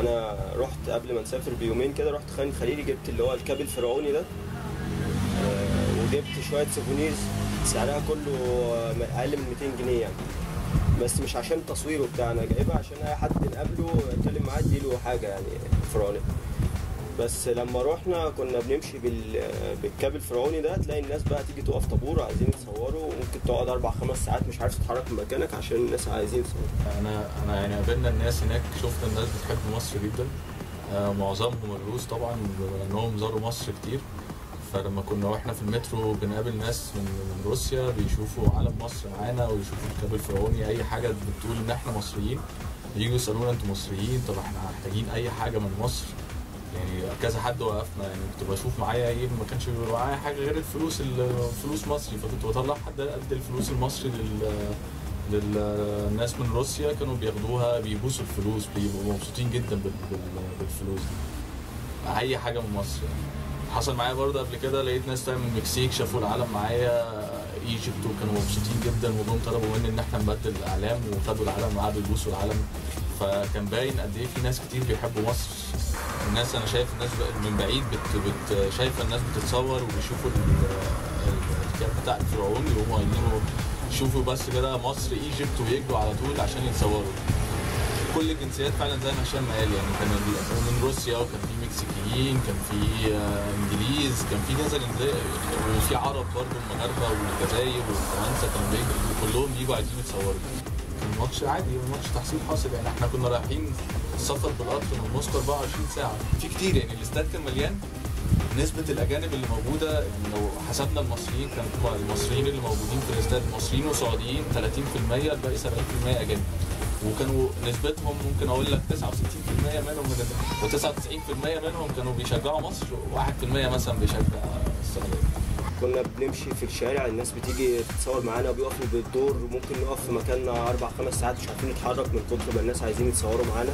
أنا رحت قبل ما نسافر بيومين كده رحت خان خليلي جبت اللي هو الكاب الفرعوني ده آه، وجبت شوية souvenirs سعرها كله أقل من 200 جنيه يعني. بس مش عشان تصويره بتاع أنا جايبها عشان أي حد نقابله اتكلم معاه اديله حاجة يعني فرعوني بس لما رحنا كنا بنمشي بال... بالكاب الفرعوني ده تلاقي الناس بقى تيجي تقف طابور عايزين يتصوروا وممكن تقعد أربع خمس ساعات مش عارف تتحرك من مكانك عشان الناس عايزين يتصوروا. أنا أنا يعني قابلنا الناس هناك شفت الناس بتحب مصر جدا. آه، معظمهم الروس طبعا بما انهم زاروا مصر كتير. فلما كنا وإحنا في المترو بنقابل ناس من من روسيا بيشوفوا علم مصر معانا ويشوفوا الكتاب الفرعوني أي حاجة بتقول إن إحنا مصريين يجوا يسألونا أنتوا مصريين؟ طب إحنا محتاجين أي حاجة من مصر؟ يعني كذا حد وقفنا يعني كنت بشوف معايا إيه ما كانش بيبقى معايا حاجة غير الفلوس الفلوس مصري. فكنت بطلع حد قد الفلوس المصري لل للناس من روسيا كانوا بياخدوها بيبوسوا الفلوس بيبقوا مبسوطين جدا بال- بال- بالفلوس دي. أي حاجة من مصر يعني. حصل معايا برضه قبل كده لقيت ناس تانية من المكسيك شافوا العلم معايا إيجيبت وكانوا مبسوطين جدا وجم طلبوا مني إن إحنا نبدل الإعلام وخدوا العلم وقعدوا يبوسوا العلم فكان باين قد إيه في ناس كتير بيحبوا مصر. الناس أنا شايف الناس من بعيد بت بت شايفة الناس بتتصور وبيشوفوا ال- ال- الكتاب بتاع الفرعوني وهم قايلينه يشوفوا بس كده مصر إيجيبت ويجروا على طول عشان يتصوروا. كل الجنسيات فعلا زي ما هشام قال يعني كان من روسيا وكان في مكسيكيين كان في آه، إنجليز كان في كذا وفي عرب برضه المغاربة والجزائر وفرنسا كانوا بيجوا كلهم بيجوا عايزين يتصوروا. كان ماتش عادي ماتش تحصيل حاصل. يعني إحنا كنا رايحين السفر بالقطر من موسكو 24 ساعة. في كتير يعني الاستاد كان مليان. نسبة الأجانب اللي موجودة لو حسبنا المصريين كان المصريين اللي موجودين في الاستاد مصريين وسعوديين 30% الباقي 70% أجانب. وكانوا نسبتهم ممكن أقول لك 69% منهم من ال... و99% منهم كانوا بيشجعوا مصر و1% مثلا بيشجع السعودية. كنا بنمشي في الشارع الناس بتيجي تتصور معانا وبيقفوا بالدور ممكن نقف في مكاننا أربع خمس ساعات مش عارفين نتحرك من كتر ما الناس عايزين يتصوروا معانا.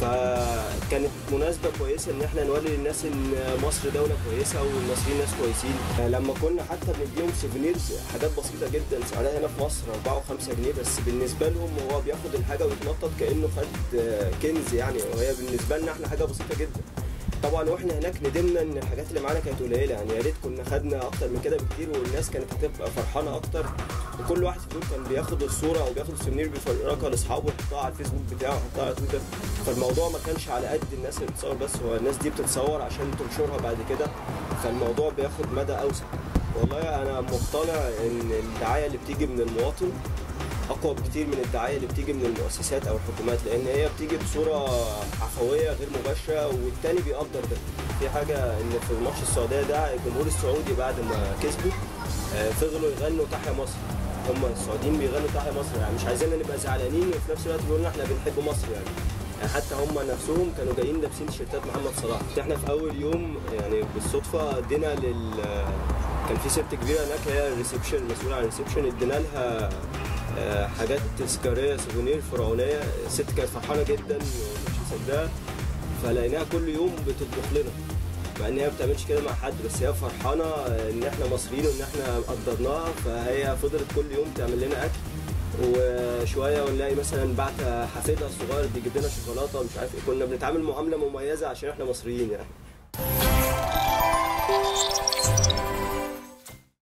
فكانت مناسبة كويسة إن إحنا نوري للناس إن مصر دولة كويسة والمصريين ناس كويسين. لما كنا حتى بنديهم souvenirs حاجات بسيطة جدا سعرها هنا في مصر 4 و5 جنيه بس بالنسبة لهم هو بياخد الحاجة ويتنطط كأنه خد كنز يعني وهي بالنسبة لنا إحنا حاجة بسيطة جدا. طبعا وإحنا هناك ندمنا إن الحاجات اللي معانا كانت قليلة. يعني يا ريت كنا خدنا أكتر من كده بكتير والناس كانت هتبقى فرحانة أكتر. وكل واحد فيهم كان بياخد الصورة أو بياخد ال souvenir بيفرجها لأصحابه ويحطها على الفيسبوك بتاعه ويحطها على تويتر. فالموضوع ما كانش على قد الناس اللي بتصور بس هو الناس دي بتتصور عشان تنشرها بعد كده. فالموضوع بياخد مدى أوسع. والله أنا مقتنع إن الدعاية اللي بتيجي من المواطن أقوى بكتير من الدعاية اللي بتيجي من المؤسسات أو الحكومات لأن هي بتيجي بصورة عفوية غير مباشرة والتاني بيقدر ده. في حاجة إن في ماتش السعودية ده الجمهور السعودي بعد ما كسبوا آه، فضلوا يغنوا تحيا مصر. هم السعوديين بيغنوا تحيا مصر يعني مش عايزيننا نبقى زعلانين وفي نفس الوقت بيقولوا إحنا بنحب مصر يعني. يعني حتى هم نفسهم كانوا جايين لابسين تيشيرتات محمد صلاح. إحنا في أول يوم يعني بالصدفة ادينا لل كان في ست كبيرة هناك هي ال reception المسؤوله عن ال reception ادينا لها حاجات تذكاريه souvenir فرعونيه. الست كانت فرحانه جدا ومش مصدقه فلقيناها كل يوم بتطبخ لنا. مع إن هي ما بتعملش كده مع حد بس هي فرحانه إن إحنا مصريين وإن إحنا قدرناها فهي فضلت كل يوم تعمل لنا أكل. وشوية ونلاقي مثلا بعت حفيدها الصغير بيجيب لنا شوكولاتة مش عارف إيه. كنا بنتعامل معاملة مميزة عشان إحنا مصريين يعني.